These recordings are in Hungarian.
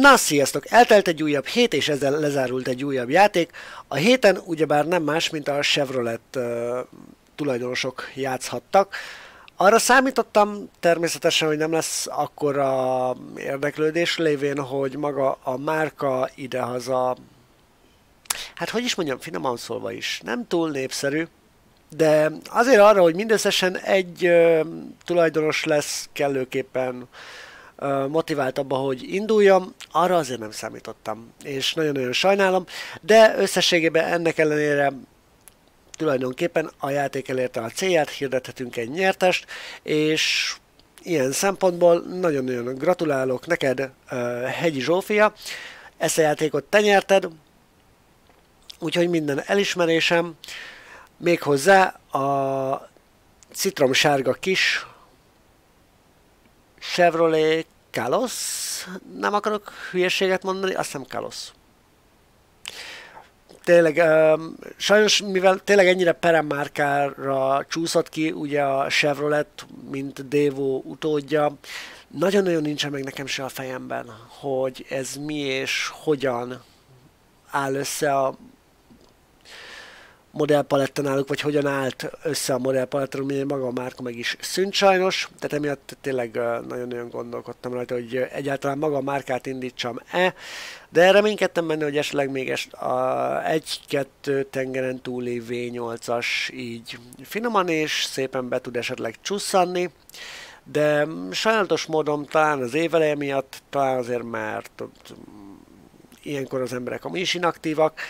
Na, sziasztok! Eltelt egy újabb hét, és ezzel lezárult egy újabb játék. A héten ugyebár nem más, mint a Chevrolet uh, tulajdonosok játszhattak. Arra számítottam természetesen, hogy nem lesz akkora érdeklődés, lévén, hogy maga a márka idehaza, hát hogy is mondjam, finoman szólva is, nem túl népszerű, de azért arra, hogy mindösszesen egy uh, tulajdonos lesz kellőképpen uh, motivált abba, hogy induljam, arra azért nem számítottam, és nagyon-nagyon sajnálom, de összességében ennek ellenére tulajdonképpen a játék elérte a célját, hirdethetünk egy nyertest, és ilyen szempontból nagyon-nagyon gratulálok neked, Hegyi Zsófia, ezt a játékot te nyerted, úgyhogy minden elismerésem, méghozzá a citromsárga kis Chevrolet Kalos, nem akarok hülyeséget mondani, azt hiszem Kalos. Tényleg, um, sajnos mivel tényleg ennyire perem márkára csúszott ki, ugye a Chevrolet, mint Devo utódja, nagyon-nagyon nincsen meg nekem se a fejemben, hogy ez mi és hogyan áll össze a modellpaletta náluk, vagy hogyan állt össze a modellpaletta, ami maga a márka meg is szűnt sajnos, tehát emiatt tényleg nagyon-nagyon gondolkodtam rajta, hogy egyáltalán maga a márkát indítsam-e, de reménykedtem benne, hogy esetleg még a egy-kettő tengeren túli V8-as így finoman és szépen be tud esetleg csusszanni, de sajnálatos módon talán az éveleje miatt, talán azért mert ilyenkor az emberek amúgy is inaktívak,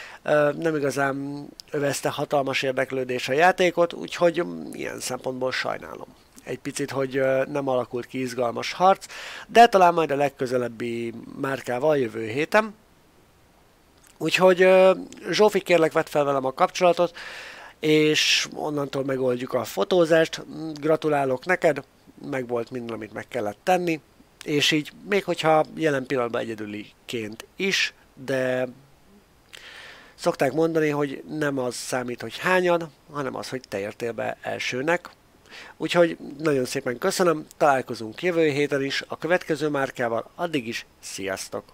nem igazán övezte hatalmas érdeklődés a játékot, úgyhogy ilyen szempontból sajnálom egy picit, hogy nem alakult ki izgalmas harc, de talán majd a legközelebbi márkával jövő héten. Úgyhogy Zsófi kérlek vett fel velem a kapcsolatot, és onnantól megoldjuk a fotózást. Gratulálok neked, meg volt minden, amit meg kellett tenni, és így, még hogyha jelen pillanatban egyedüliként is, de szokták mondani, hogy nem az számít, hogy hányan, hanem az, hogy te értél be elsőnek. Úgyhogy nagyon szépen köszönöm, találkozunk jövő héten is a következő márkával, addig is sziasztok!